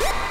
Yeah.